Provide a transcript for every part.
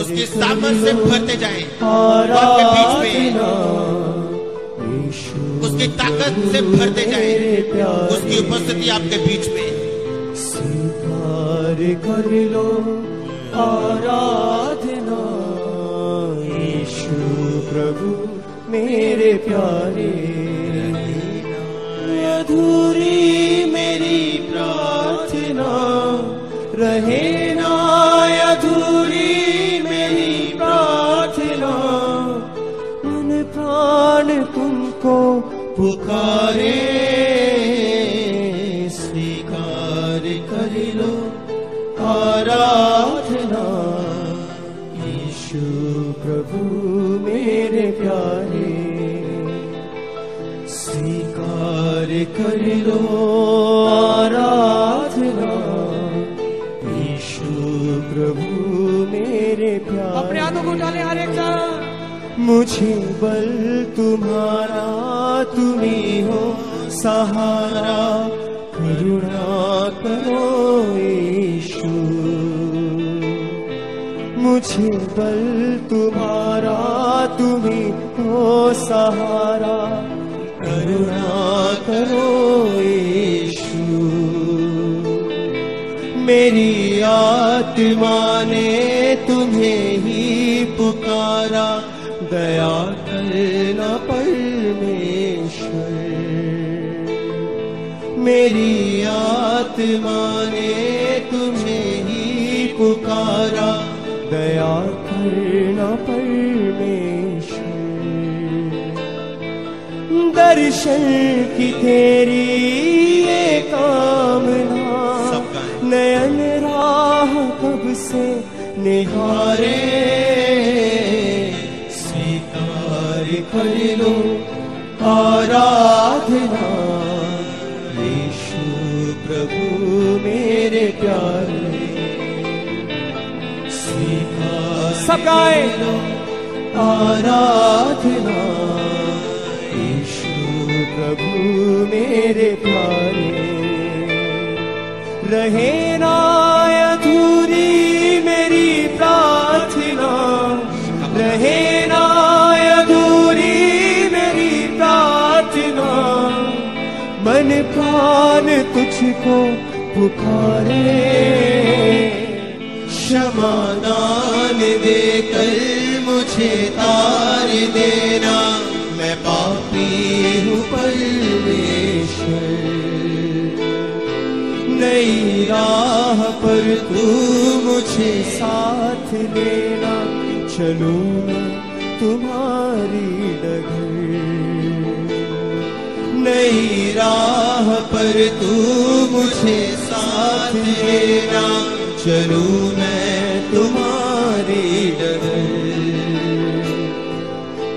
उसकी सामर्थ से भरते जाए। आपके बीच में। उसकी ताकत से भरते जाए। उसकी उपस्थिति आपके बीच में। स्वीकार कर लो आराधना। यीशु प्रभु, मेरे प्यारे। अधूरी मेरी प्रार्थना। रहे ना पुकारे, स्वीकार कर लो, आराधना। यीशु प्रभु मेरे प्यारे, स्वीकार कर लो, आराधना। यीशु प्रभु मेरे प्यारे अपने हाथों को उठा हर एक जन मुझे बल तुम्हारा तुम्ही हो। सहारा करुणा करो यीशु। मुझे बल तुम्हारा तुम्ही हो। सहारा करुणा करो यीशु। मेरी आत्मा ने तुम्हें ही पुकारा। दया करना परमेश्वर। मेरी आत्मा ने तुम्हें ही पुकारा। दया करना परमेश्वर। दर्शन की तेरी ये कामना। नयन राह कब से निहारे? कर लो आराधना यीशु प्रभु मेरे प्यारे स्वीकार सब गाएँ। आराधना यीशु प्रभु मेरे प्यारे रहे ना प्राण तुझको पुकारे। क्षमा दान देकर मुझे तार देना। मैं पापी हूँ परमेश्वर। नई राह पर तू मुझे साथ देना। चलूँ तुम्हारी डगर। नई राह पर तू मुझे साथ लेना चलू मैं तुम्हारी डगर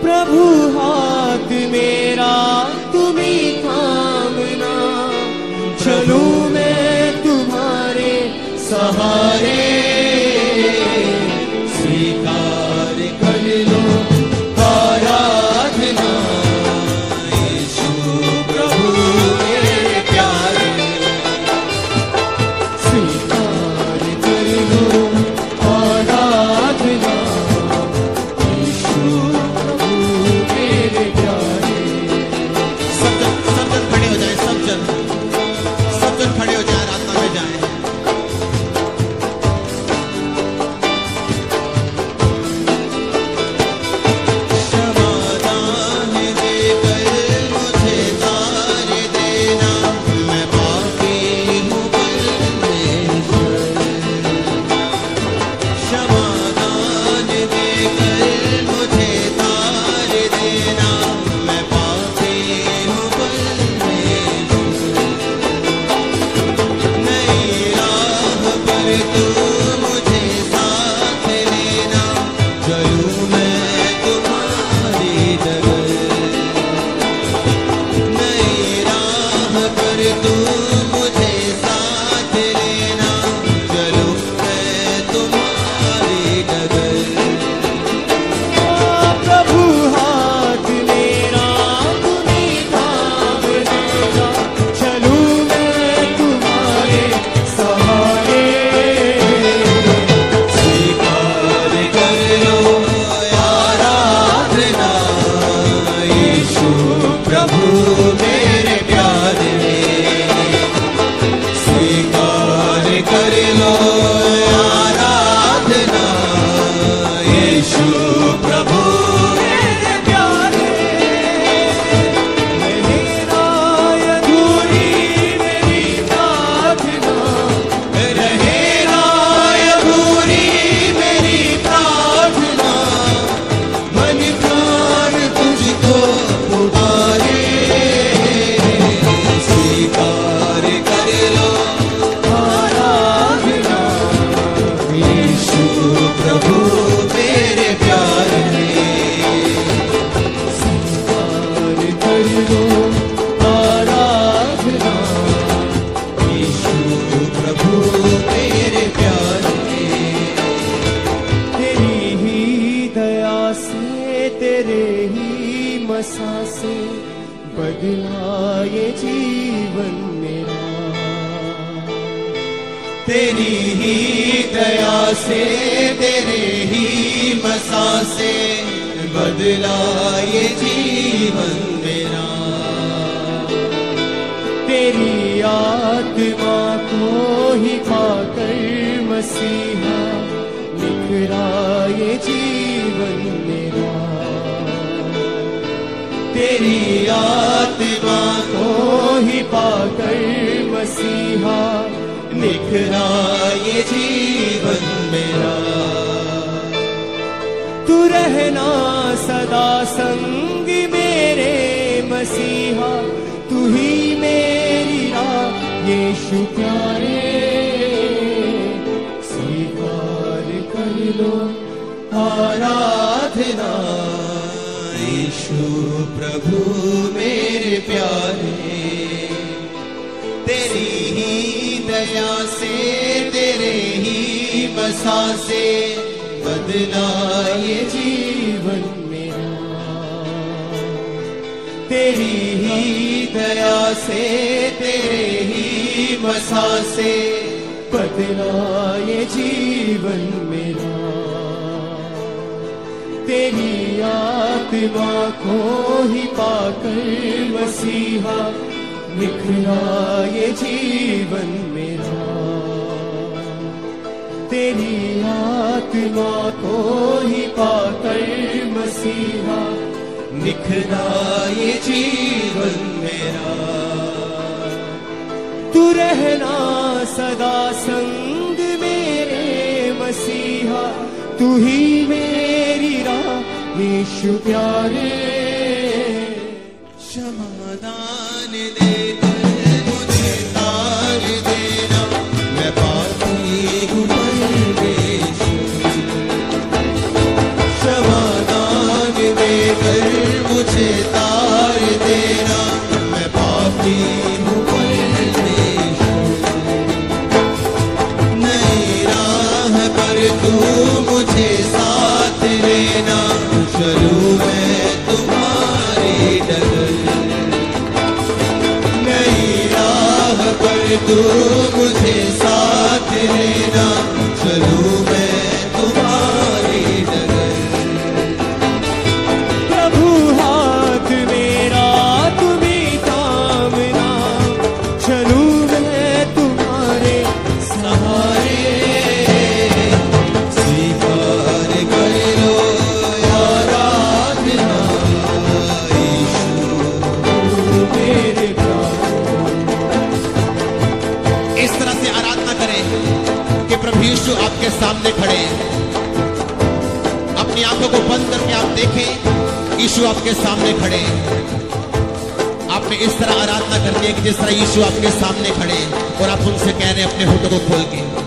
प्रभु प्रभु तेरी ही दया से, तेरे ही मसा से बदला ये जीवन मेरा। तेरी आत्मा को ही पाकर मसीहा निखरा ये जीवन मेरा। तेरी आत्मा को ही पाकर मसीहा निखरा ये जीवन मेरा। तू रहना सदा संग मेरे मसीहा। तू ही मेरी राह, यीशु प्यारे। स्वीकार कर लो आराधना। यीशु प्रभु मेरे प्यारे, तेरी दया से, तेरे ही बसा से बदला ये जीवन मेरा। तेरी ही दया से, तेरे ही बसा से बदला ये जीवन मेरा। तेरी आत्मा को ही पाकर मसीहा निखरा ये जीवन मेरा तेरी आत्मा को ही पाकर मसीहा निखरा ये जीवन मेरा तू रहना सदा संग मेरे मसीहा, तू ही मेरी राह यीशु प्यारे क्षमादान देकर मुझे तार देना राह यीशु आपके सामने खड़े हैं। अपनी आँखों को बंद करके आप देखें, यीशु आपके सामने खड़े हैं। आपने इस तरह आराधना करनी है कि जिस तरह यीशु आपके सामने खड़े हैं और आप उनसे कह रहे हैं, अपने होठों को खोल के।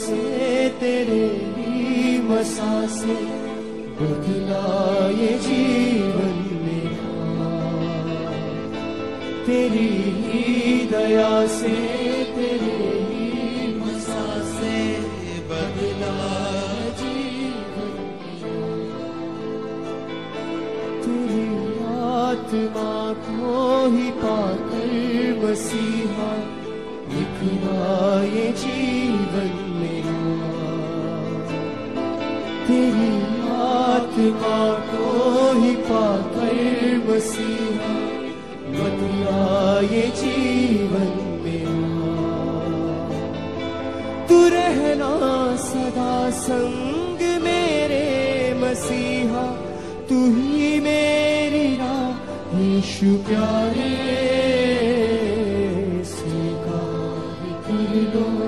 से, तेरे ही मसा से बदलाए ये जीवन तेरी ही दया से, तेरे मसा से बदला जीवन तेरी आत्मा को ही पाकर मसीहा लिखना ये वफा कर मसीहा बदला ये जीवन मेरा तू रहना सदा संग मेरे मसीहा तू ही मेरी राह यीशु प्यारे स्वीकार कर लो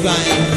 blind.